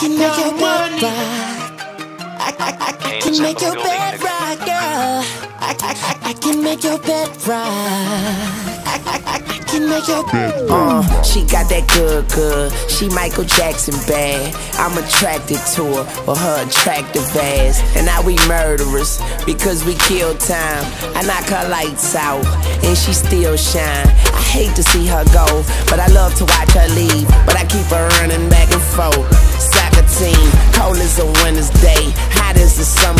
can make your bed rock. I, I, I, I can make your bed rock, girl. I, I, I, I can make your bed rock. I, I, can make your bed Uh, she got that good, good. She Michael Jackson bad. I'm attracted to her for her attractive ass. And now we murderers because we kill time. I knock her lights out and she still shine. I hate to see her go, but I love to watch her leave. But I keep her running back and forth. Soccer team, cold as a winter's day, hot as a summer's eve.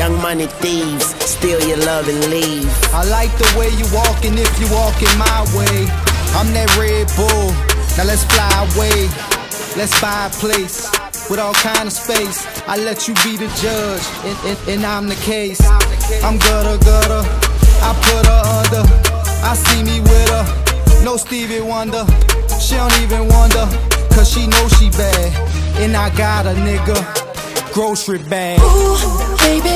Young money thieves, steal your love and leave. I like the way you walking if you walking my way. I'm that Red Bull. Now let's fly away. Let's buy a place with all kind of space. I let you be the judge, and, and, and I'm the case. I'm Gudda Gudda. I put her under. I see me with her. No Stevie Wonder. She don't even wonder, cause she know she bad. And I got a nigga. Grocery bag. Ooh, baby,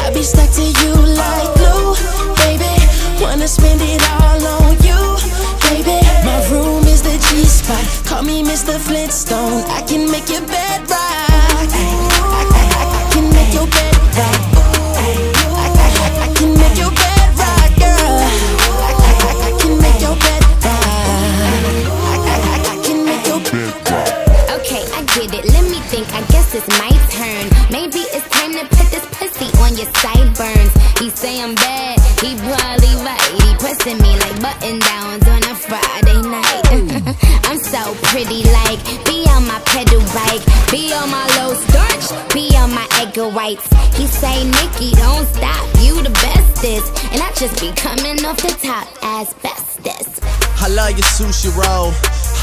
I be stuck to you like glue, baby. Wanna spend it all on you, baby. My room is the G spot. Call me Mr. Flintstone. I can make your bed think. I guess it's my turn. Maybe it's time to put this pussy on your sideburns. He say I'm bad. He probably right. He pressing me like button downs on a Friday night. I'm so pretty, like be on my pedal bike, be on my low starch, be on my egg whites. He say, Nikki, don't stop. You the bestest, and I just be coming off the top as bestest. I love your sushi roll,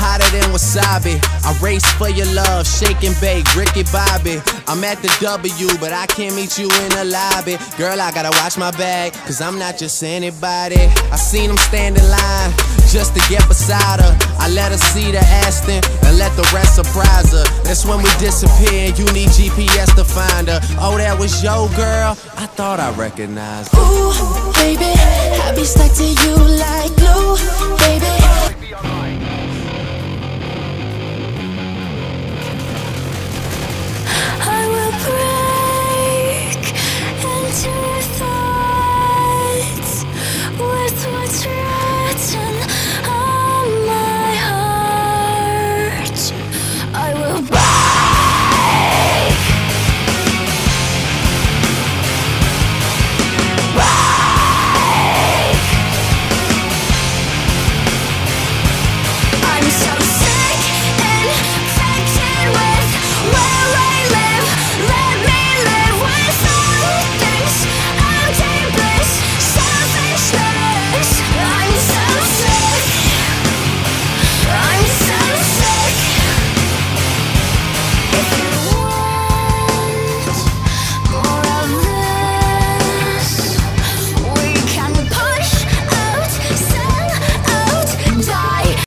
hotter than wasabi. I race for your love, shake and bake, Ricky Bobby. I'm at the W, but I can't meet you in the lobby. Girl, I gotta watch my bag, cause I'm not just anybody. I seen him stand in line just to get beside her. I let her see the Aston and let the rest surprise her. That's when we disappear, you need GPS to find her. Oh, that was your girl? I thought I recognized her. Ooh, baby, I be stuck to you like.